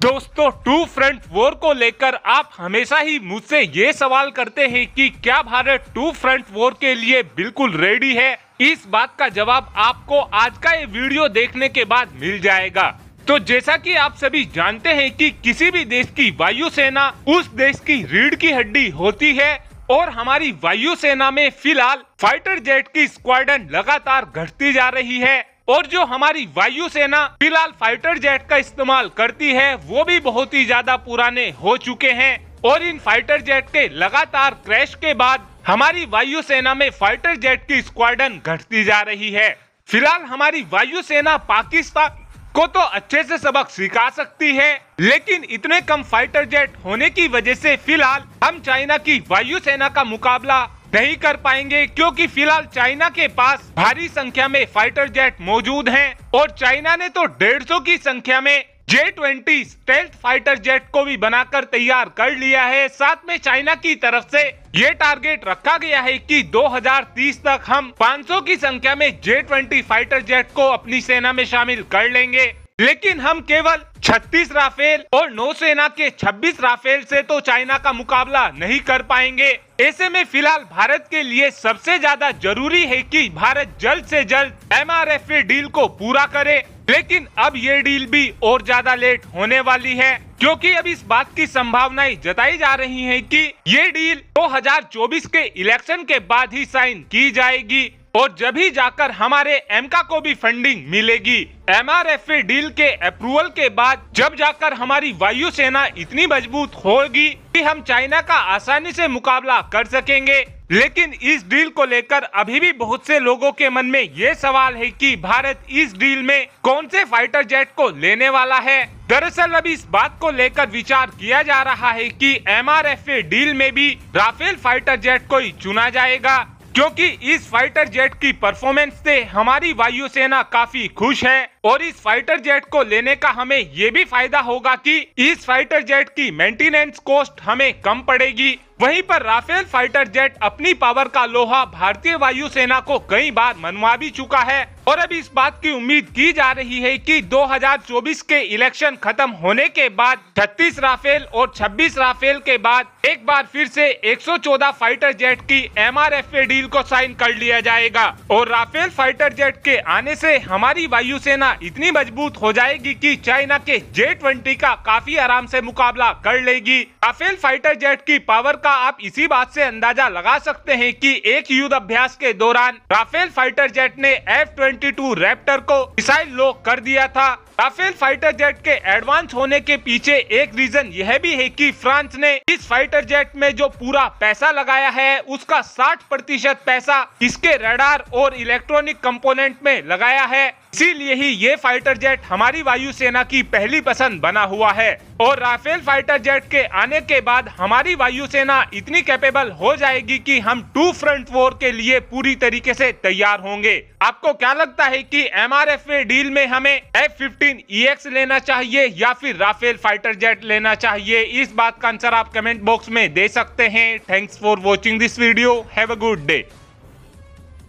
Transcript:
दोस्तों to front war को लेकर आप हमेशा ही मुझसे ये सवाल करते हैं कि क्या भारत टू फ्रंट वॉर के लिए बिल्कुल रेडी है? इस बात का जवाब आपको आज का ये वीडियो देखने के बाद मिल जाएगा। तो जैसा कि आप सभी जानते हैं कि किसी भी देश की वायुसेना उस देश की रीढ़ की हड्डी होती है और हमारी वायुसेना में फ़िलहाल फाइटर जेट की स्क्वाडन लगातार घटती जा रही है। और जो हमारी वायुसेना फ़िलहाल फाइटर जेट का इस्तेमाल करती है, वो भी बहुत ही ज़्यादा पुराने हो चुके हैं। और इन फाइटर जेट के लगातार क्रैश के बाद हमारी वायुसेना में फाइटर जेट की स्क्वाडन घटती जा रही है। फ़िलहाल हमारी वायुसेना पाकिस्तान को तो अच्छे से सबक सिखा सकती है, लेकिन इतने कम फाइटर जेट होने की वजह से फ़िलहाल हम चाइना की वायुसेना का मुकाबला नहीं कर पाएँगे क्योंकि फ़िलहाल चाइना के पास भारी संख्या में फाइटर जेट मौजूद हैं और चाइना ने तो डेढ़ सौ की संख्या में J twenty stealth fighter jet को भी बनाकर तैयार कर लिया है। साथ में चाइना की तरफ़ से ये टारगेट रखा गया है कि 2030 तक हम 500 की संख्या में जे ट्वेंटी फाइटर जेट को अपनी सेना में शामिल कर लेंगे। लेकिन हम केवल 36 राफेल और नौसेना के 26 राफेल से तो चाइना का मुकाबला नहीं कर पाएँगे। ऐसे में फ़िलहाल भारत के लिए सबसे ज़्यादा ज़रूरी है कि भारत जल्द से जल्द एम आर डील को पूरा करे। लेकिन अब ये डील भी और ज़्यादा लेट होने वाली है, क्योंकि अब इस बात की संभावनाएँ जताई जा रही हैं कि ये डील 2024 के इलेक्शन के बाद ही साइन की जाएगी। और जब ही जाकर हमारे एमका को भी फंडिंग मिलेगी। एमआरएफए डील के अप्रूवल के बाद जब जाकर हमारी वायु सेना इतनी मज़बूत होगी कि हम चाइना का आसानी से मुकाबला कर सकेंगे। लेकिन इस डील को लेकर अभी भी बहुत से लोगों के मन में ये सवाल है कि भारत इस डील में कौन से फाइटर जेट को लेने वाला है? दरअसल अभी इस बात को लेकर विचार किया जा रहा है कि एम डील में भी राफेल फाइटर जेट को ही चुना जाएगा। क्योंकि इस फाइटर जेट की परफॉर्मेंस से हमारी वायुसेना काफ़ी खुश है और इस फाइटर जेट को लेने का हमें ये भी फ़ायदा होगा कि इस फाइटर जेट की मेंटेनेंस कॉस्ट हमें कम पड़ेगी। वहीं पर राफेल फाइटर जेट अपनी पावर का लोहा भारतीय वायुसेना को कई बार मनवा भी चुका है। और अब इस बात की उम्मीद की जा रही है कि 2024 के इलेक्शन खत्म होने के बाद 36 राफेल और 26 राफेल के बाद एक बार फिर से 114 फाइटर जेट की एमआरएफए डील को साइन कर लिया जाएगा। और राफेल फाइटर जेट के आने से हमारी वायुसेना इतनी मज़बूत हो जाएगी कि चाइना के जे ट्वेंटी का काफ़ी आराम से मुकाबला कर लेगी। राफेल फाइटर जेट की पावर का आप इसी बात से अंदाज़ा लगा सकते हैं कि एक युद्ध अभ्यास के दौरान राफेल फाइटर जेट ने एफ़ ट्वेंटी टू रैप्टर को मिसाइल लॉक कर दिया था। राफेल फाइटर जेट के एडवांस होने के पीछे एक रीजन यह भी है कि फ्रांस ने इस फाइटर जेट में जो पूरा पैसा लगाया है, उसका 60 प्रतिशत पैसा इसके रडार और इलेक्ट्रॉनिक कंपोनेंट में लगाया है। इसीलिए ही ये फाइटर जेट हमारी वायुसेना की पहली पसंद बना हुआ है। और राफेल फाइटर जेट के आने के बाद हमारी वायुसेना इतनी कैपेबल हो जाएगी कि हम टू फ्रंट वॉर के लिए पूरी तरीके से तैयार होंगे। आपको क्या लगता है कि एम आर डील में हमें एफ़ फिफ्टीन ई लेना चाहिए या फिर राफेल फाइटर जेट लेना चाहिए? इस बात का आंसर आप कमेंट बॉक्स में दे सकते हैं। Thanks for watching this video have a good day